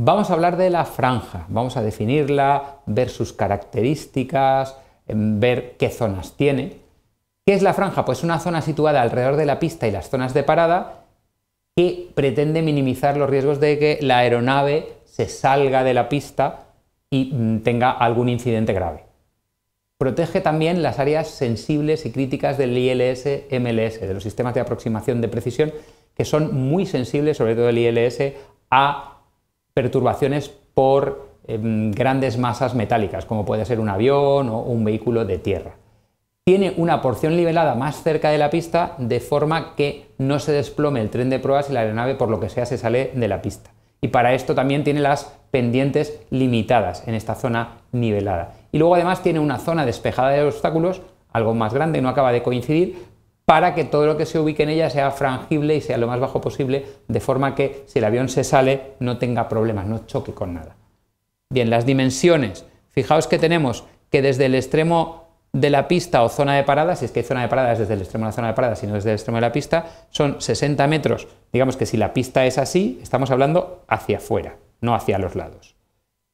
Vamos a hablar de la franja, vamos a definirla, ver sus características, em, ver qué zonas tiene. ¿Qué es la franja? Pues una zona situada alrededor de la pista y las zonas de parada que pretende minimizar los riesgos de que la aeronave se salga de la pista y mm, tenga algún incidente grave. Protege también las áreas sensibles y críticas del ILS MLS, de los sistemas de aproximación de precisión, que son muy sensibles, sobre todo el ILS, a perturbaciones por em, grandes masas metálicas, como puede ser un avión o un vehículo de tierra. Tiene una porción nivelada más cerca de la pista, de forma que no se desplome el tren de pruebas y la aeronave por lo que sea se sale de la pista. Y para esto también tiene las pendientes limitadas en esta zona nivelada. Y luego además tiene una zona despejada de obstáculos, algo más grande, no acaba de coincidir, para que todo lo que se ubique en ella sea frangible y sea lo más bajo posible, de forma que si el avión se sale no tenga problemas, no choque con nada. Bien, las dimensiones. Fijaos que tenemos que desde el extremo de la pista o zona de parada, si es que hay zona de parada es desde el extremo de la zona de parada, sino desde el extremo de la pista, son 60 metros. Digamos que si la pista es así, estamos hablando hacia afuera, no hacia los lados.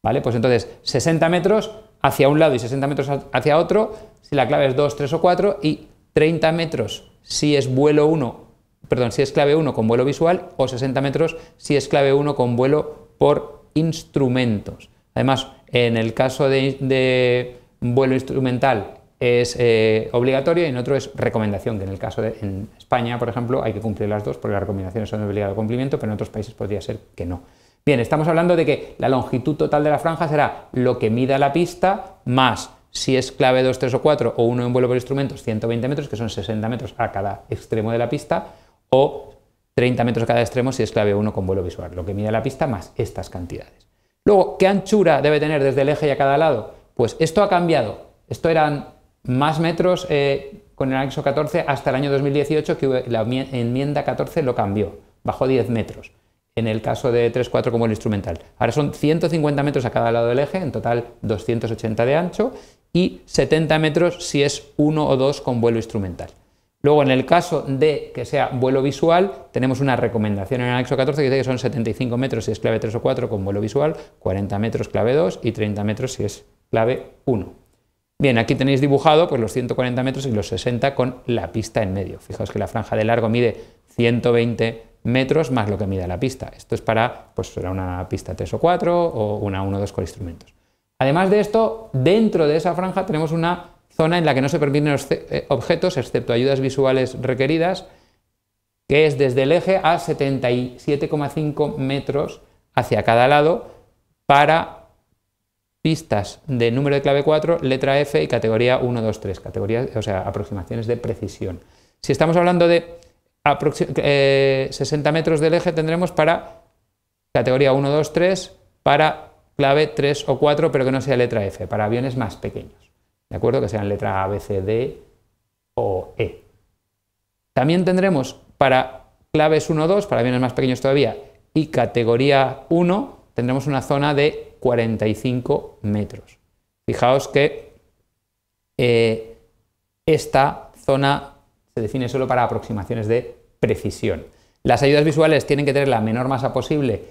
¿Vale? Pues entonces, 60 metros hacia un lado y 60 metros hacia otro, si la clave es 2, 3 o 4, y 30 metros si es vuelo 1, perdón, si es clave 1 con vuelo visual o 60 metros si es clave 1 con vuelo por instrumentos. Además, en el caso de, vuelo instrumental es eh, obligatorio y en otro es recomendación, que en el caso de en España, por ejemplo, hay que cumplir las dos porque las recomendaciones son de obligado cumplimiento, pero en otros países podría ser que no. Bien, estamos hablando de que la longitud total de la franja será lo que mida la pista más si es clave 2, 3 o 4 o uno en vuelo por instrumentos, 120 metros, que son 60 metros a cada extremo de la pista, o 30 metros a cada extremo si es clave 1 con vuelo visual, lo que mide la pista más estas cantidades. Luego, ¿qué anchura debe tener desde el eje y a cada lado? Pues esto ha cambiado. Esto eran más metros eh, con el anexo 14 hasta el año 2018, que la enmienda 14 lo cambió, bajó 10 metros en el caso de 3-4 como el instrumental. Ahora son 150 metros a cada lado del eje, en total 280 de ancho, y 70 metros si es uno o dos con vuelo instrumental. Luego, en el caso de que sea vuelo visual, tenemos una recomendación en el anexo 14 que dice que son 75 metros si es clave 3 o 4 con vuelo visual, 40 metros clave 2 y 30 metros si es clave 1. Bien, aquí tenéis dibujado pues, los 140 metros y los 60 con la pista en medio. Fijaos que la franja de largo mide 120 metros más lo que mide la pista. Esto es para pues, una pista 3 o 4 o una 1 o 2 con instrumentos. Además de esto, dentro de esa franja tenemos una zona en la que no se permiten eh, objetos, excepto ayudas visuales requeridas, que es desde el eje a 77,5 metros hacia cada lado para pistas de número de clave 4, letra F y categoría 1, 2, 3, categorías, o sea, aproximaciones de precisión. Si estamos hablando de 60 eh, metros del eje, tendremos para categoría 1, 2, 3, para clave 3 o 4, pero que no sea letra F, para aviones más pequeños. ¿De acuerdo? Que sean letra A, B, C, D o E. También tendremos para claves 1 2, para aviones más pequeños todavía, y categoría 1, tendremos una zona de 45 metros. Fijaos que eh, esta zona se define solo para aproximaciones de precisión. Las ayudas visuales tienen que tener la menor masa posible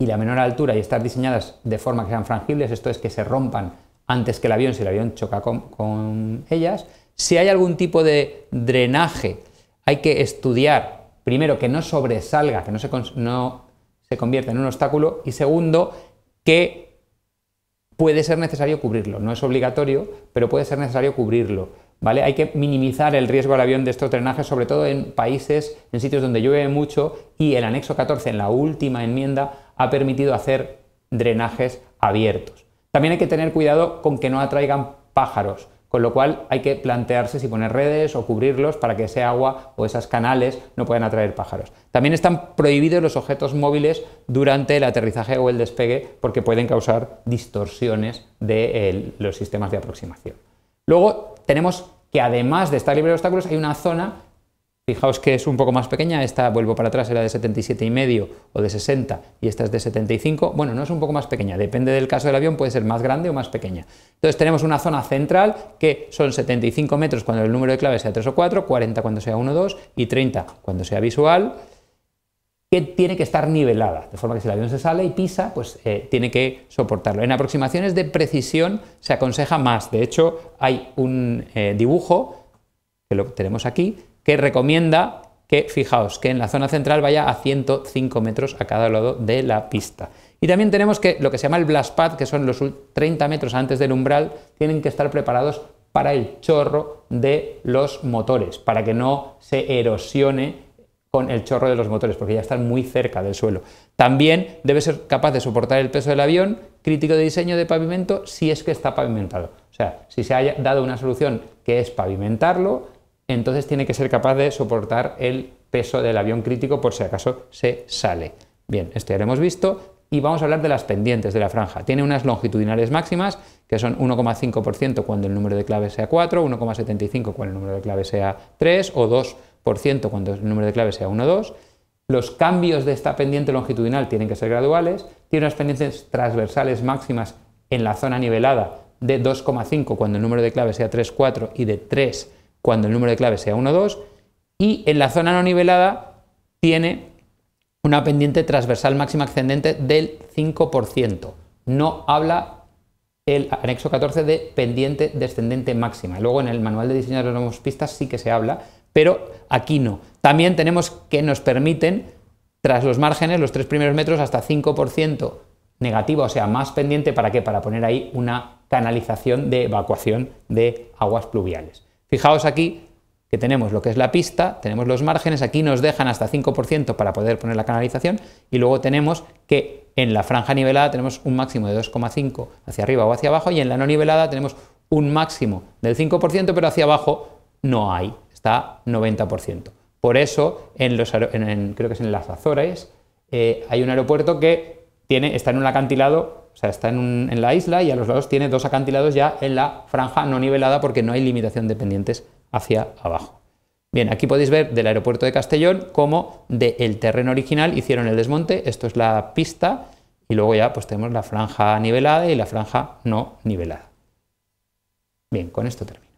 y la menor altura y estar diseñadas de forma que sean frangibles, esto es que se rompan antes que el avión si el avión choca con, ellas. Si hay algún tipo de drenaje, hay que estudiar, primero, que no sobresalga, que no se, no se convierta en un obstáculo, y segundo, que puede ser necesario cubrirlo. No es obligatorio, pero puede ser necesario cubrirlo. ¿Vale? Hay que minimizar el riesgo al avión de estos drenajes, sobre todo en países, en sitios donde llueve mucho y el anexo 14 en la última enmienda ha permitido hacer drenajes abiertos. También hay que tener cuidado con que no atraigan pájaros, con lo cual hay que plantearse si poner redes o cubrirlos para que ese agua o esos canales no puedan atraer pájaros. También están prohibidos los objetos móviles durante el aterrizaje o el despegue porque pueden causar distorsiones de los sistemas de aproximación. Luego tenemos que además de estar libre de obstáculos hay una zona Fijaos que es un poco más pequeña, esta vuelvo para atrás, era de 77,5 o de 60 y esta es de 75. Bueno, no es un poco más pequeña, depende del caso del avión, puede ser más grande o más pequeña. Entonces tenemos una zona central que son 75 metros cuando el número de clave sea 3 o 4, 40 cuando sea 1 o 2 y 30 cuando sea visual. que tiene que estar nivelada, de forma que si el avión se sale y pisa, pues eh, tiene que soportarlo. En aproximaciones de precisión se aconseja más. De hecho, hay un eh, dibujo, que lo tenemos aquí, que recomienda que, fijaos, que en la zona central vaya a 105 metros a cada lado de la pista. Y también tenemos que lo que se llama el blast pad, que son los 30 metros antes del umbral, tienen que estar preparados para el chorro de los motores, para que no se erosione con el chorro de los motores, porque ya están muy cerca del suelo. También debe ser capaz de soportar el peso del avión, crítico de diseño de pavimento, si es que está pavimentado. O sea, si se haya dado una solución que es pavimentarlo, entonces tiene que ser capaz de soportar el peso del avión crítico por si acaso se sale. Bien, esto ya lo hemos visto y vamos a hablar de las pendientes de la franja. Tiene unas longitudinales máximas que son 1,5% cuando el número de clave sea 4, 1,75 cuando el número de clave sea 3 o 2 cuando el número de clave sea 1 2. Los cambios de esta pendiente longitudinal tienen que ser graduales. Tiene unas pendientes transversales máximas en la zona nivelada de 2,5 cuando el número de clave sea 3 4 y de 3 cuando el número de clave sea 1 2. Y en la zona no nivelada tiene una pendiente transversal máxima ascendente del 5%. No habla el anexo 14 de pendiente descendente máxima. Luego en el manual de diseño de las pistas sí que se habla, pero aquí no. También tenemos que nos permiten, tras los márgenes, los tres primeros metros, hasta 5% negativo, o sea, más pendiente, ¿para qué? Para poner ahí una canalización de evacuación de aguas pluviales. Fijaos aquí que tenemos lo que es la pista, tenemos los márgenes, aquí nos dejan hasta 5% para poder poner la canalización y luego tenemos que en la franja nivelada tenemos un máximo de 2,5 hacia arriba o hacia abajo y en la no nivelada tenemos un máximo del 5% pero hacia abajo no hay está 90%. Por eso, en los, creo que es en las Azores, eh, hay un aeropuerto que está en un acantilado, o sea, está en, en, la isla y a los lados tiene dos acantilados ya en la franja no nivelada porque no hay limitación de pendientes hacia abajo. Bien, aquí podéis ver del aeropuerto de Castellón cómo del terreno original hicieron el desmonte, esto es la pista y luego ya pues tenemos la franja nivelada y la franja no nivelada. Bien, con esto termino.